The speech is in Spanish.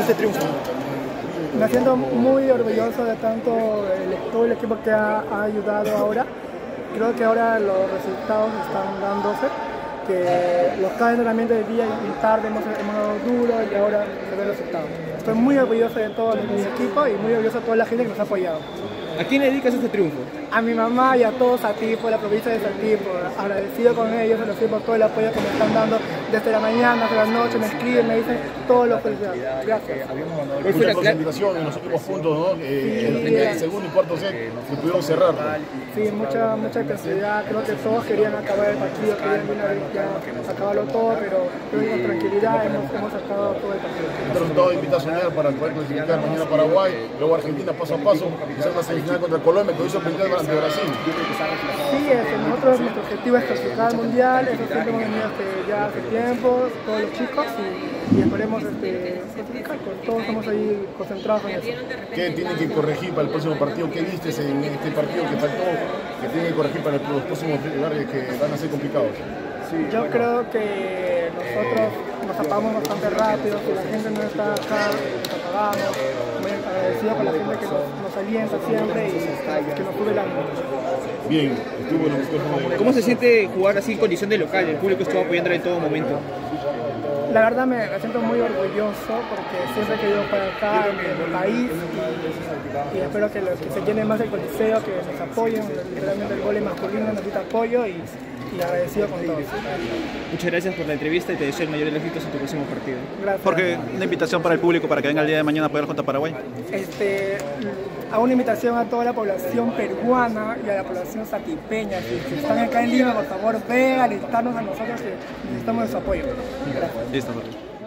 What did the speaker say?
este triunfo? Me siento muy orgulloso de tanto el, todo el equipo que ha, ha, ayudado ahora. Creo que ahora los resultados están dándose, que los cada entrenamiento de día y tarde hemos, hemos dado duro y ahora se ve el resultado. Estoy muy orgulloso de todo mi equipo y muy orgulloso de toda la gente que nos ha apoyado. ¿A quién le dedicas este triunfo? A mi mamá y a todos a ti por la provincia de Saltipo. Agradecido con ellos, por todo el apoyo que me están dando desde la mañana hasta la noche, me escriben, me dicen todos los felicidades. Gracias. ¿Cuál fue la concentración en los últimos puntos, ¿no? Eh, sí, en el segundo y cuarto set que pudieron cerrar. Sí, mucha, mucha intensidad. Creo que todos querían acabar el partido, querían una vez ya acabarlo todo, pero creo que con tranquilidad hemos, hemos acabado todo el partido. Este resultado invita a soñar para poder clasificar mañana a Paraguay, luego Argentina paso a paso, quizás la semifinal contra Colombia, que hizo pendiente ante Brasil. Sí, este, nosotros nuestro objetivo es clasificar al mundial, eso siempre hemos venido este, ya hace tiempo, todos los chicos, y, y esperemos este, clasificar, pues, todos estamos ahí concentrados en eso. ¿Qué tienen que corregir para el próximo partido? ¿Qué viste en este partido que faltó, que tienen que corregir para los próximos lugares que van a ser complicados? Yo creo que nosotros nos apagamos bastante rápido, que la gente no está acá, nos apagamos. Muy agradecido con la gente que nos, nos alienta siempre y que nos sube el ánimo. Bien, estuvo en el de... ¿Cómo se siente jugar así en condición de local? El público estuvo apoyando en todo momento. La verdad me, siento muy orgulloso porque siempre he querido para acá, en mi país, y, y espero que, los, que se llene más el coliseo, que nos apoyen, literalmente el gol masculino necesita apoyo y, y agradecido con todos. Muchas gracias por la entrevista y te deseo el mayor éxito en tu próximo partido. Gracias. Jorge, una invitación para el público para que venga el día de mañana a apoyar contra Paraguay. Este, hago una invitación a toda la población peruana y a la población satipeña. Si, si están acá en Lima, por favor, vengan a a nosotros que necesitamos de su apoyo. Gracias. Listo, Jorge.